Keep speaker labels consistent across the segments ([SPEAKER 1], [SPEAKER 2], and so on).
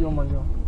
[SPEAKER 1] 有吗有。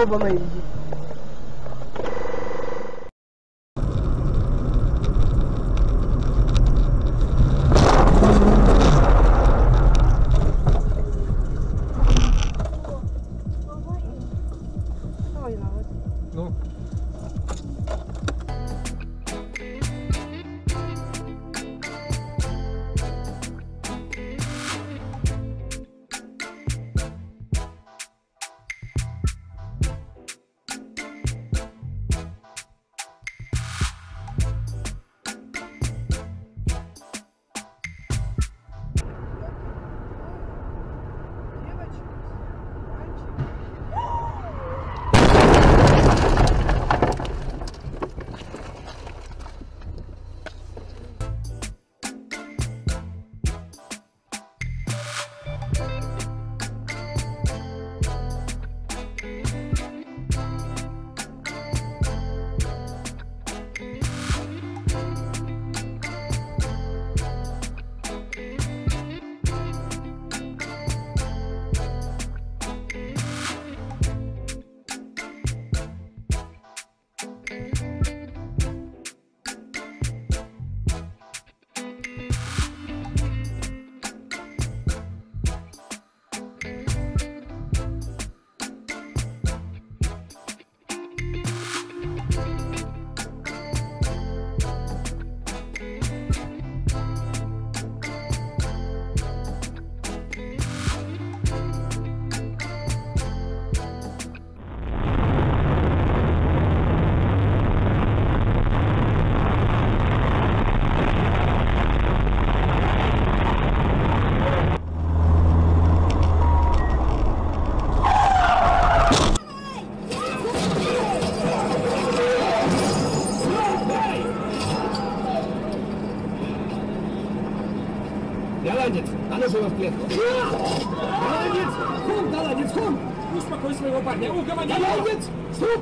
[SPEAKER 2] overrated. А ну живо в клетку. Голландец! Хум, голландец, хум! Успокой своего парня, угомони! Голландец! Суп!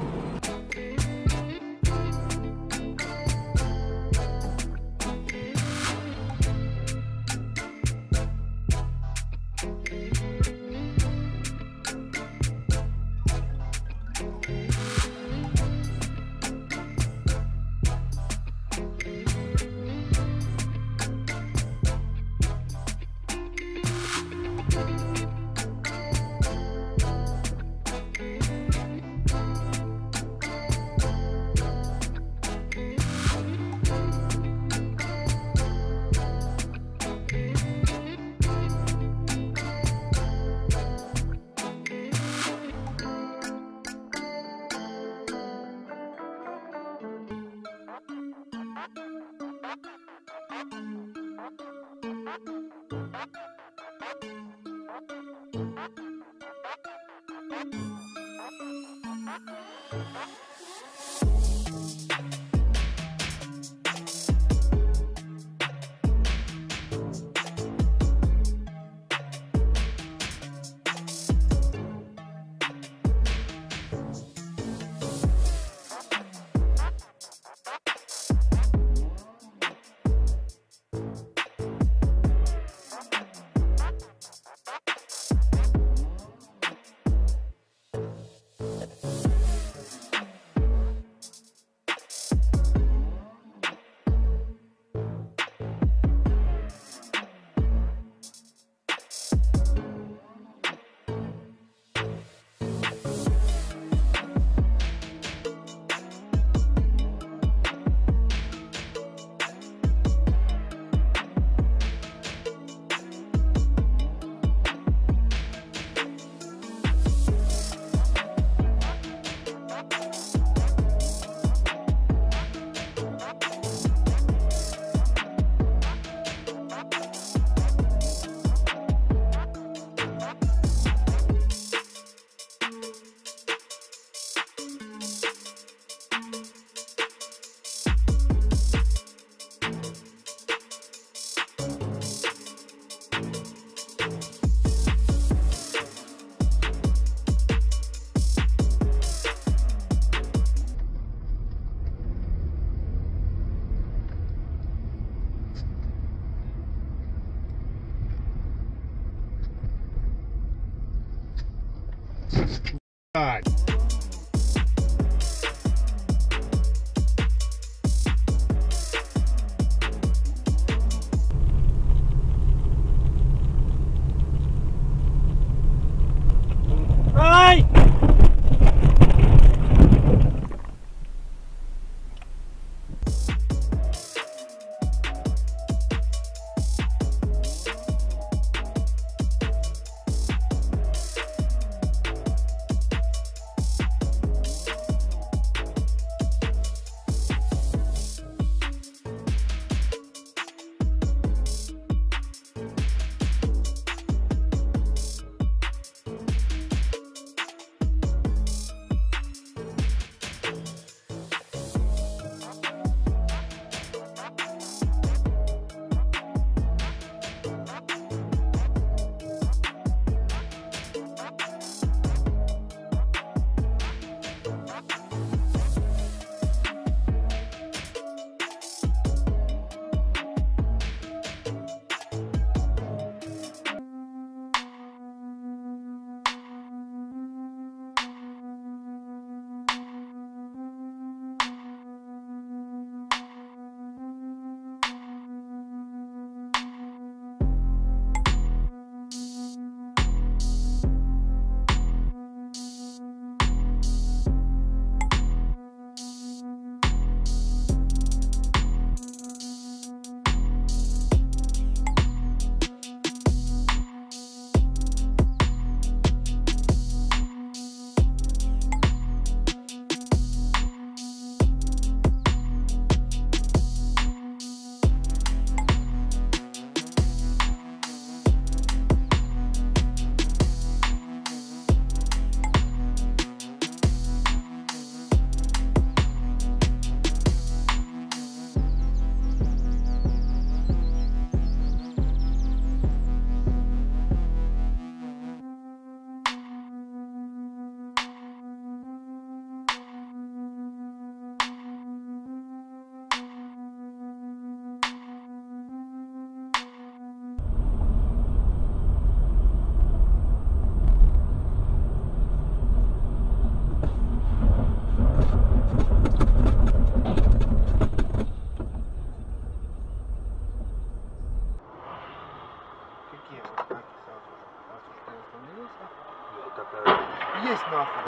[SPEAKER 3] такая. Есть нахуй.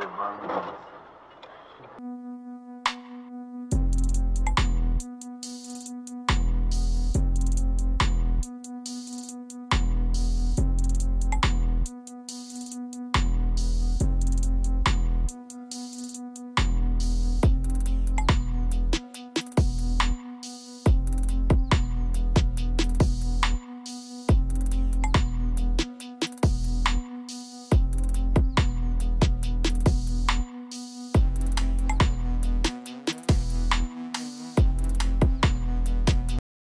[SPEAKER 3] Ебанулся.